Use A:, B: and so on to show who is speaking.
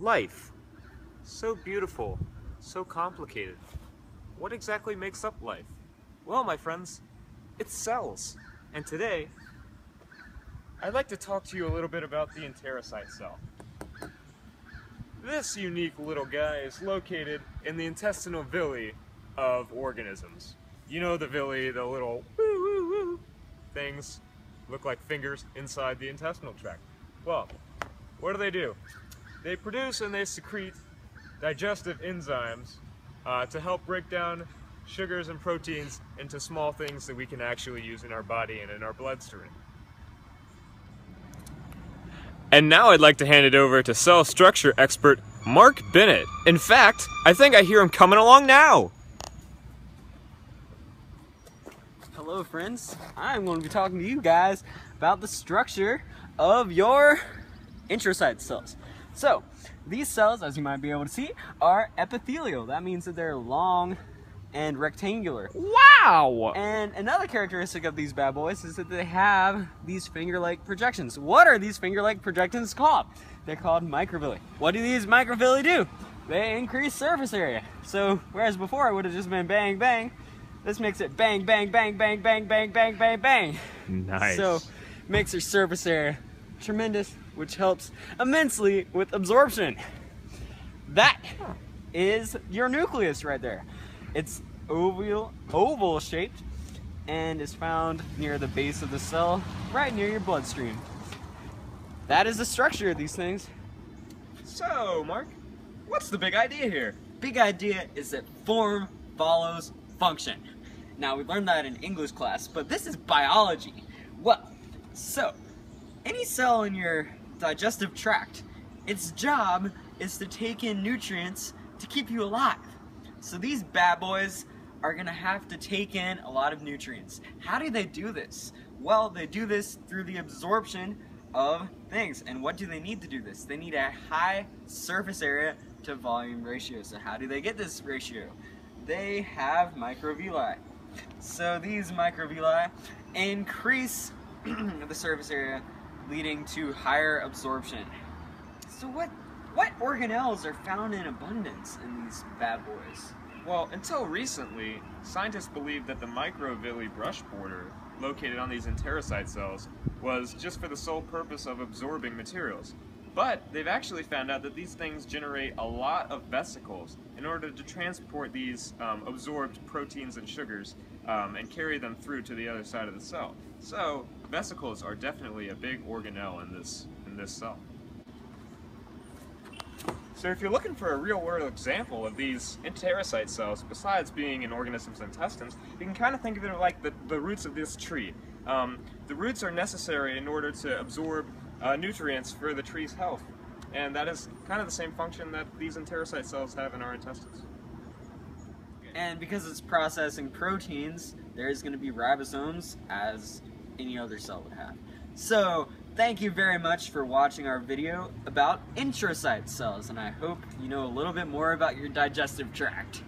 A: Life. So beautiful, so complicated. What exactly makes up life? Well, my friends, it's cells. And today, I'd like to talk to you a little bit about the enterocyte cell. This unique little guy is located in the intestinal villi of organisms. You know the villi, the little woo woo woo things look like fingers inside the intestinal tract. Well, what do they do? They produce and they secrete digestive enzymes uh, to help break down sugars and proteins into small things that we can actually use in our body and in our bloodstream. And now I'd like to hand it over to cell structure expert Mark Bennett. In fact, I think I hear him coming along now.
B: Hello friends, I'm going to be talking to you guys about the structure of your enterocyte cells. So, these cells, as you might be able to see, are epithelial. That means that they're long and rectangular.
A: Wow!
B: And another characteristic of these bad boys is that they have these finger-like projections. What are these finger-like projections called? They're called microvilli. What do these microvilli do? They increase surface area. So, whereas before it would have just been bang, bang, this makes it bang, bang, bang, bang, bang, bang, bang, bang, bang.
A: Nice.
B: So, makes your surface area tremendous, which helps immensely with absorption. That is your nucleus right there. It's oval, oval shaped and is found near the base of the cell, right near your bloodstream. That is the structure of these things.
A: So, Mark, what's the big idea here?
B: Big idea is that form follows function. Now, we learned that in English class, but this is biology. Well, so, any cell in your digestive tract, its job is to take in nutrients to keep you alive. So these bad boys are gonna have to take in a lot of nutrients. How do they do this? Well, they do this through the absorption of things. And what do they need to do this? They need a high surface area to volume ratio. So how do they get this ratio? They have microvilli. So these microvilli increase the surface area leading to higher absorption. So what what organelles are found in abundance in these bad boys?
A: Well, until recently, scientists believed that the microvilli brush border located on these enterocyte cells was just for the sole purpose of absorbing materials. But they've actually found out that these things generate a lot of vesicles in order to transport these um, absorbed proteins and sugars um, and carry them through to the other side of the cell. So vesicles are definitely a big organelle in this in this cell. So if you're looking for a real-world example of these enterocyte cells, besides being in organisms' intestines, you can kind of think of it like the, the roots of this tree. Um, the roots are necessary in order to absorb uh, nutrients for the tree's health. And that is kind of the same function that these enterocyte cells have in our intestines.
B: And because it's processing proteins, there's going to be ribosomes as any other cell would have. So, thank you very much for watching our video about enterocyte cells, and I hope you know a little bit more about your digestive tract.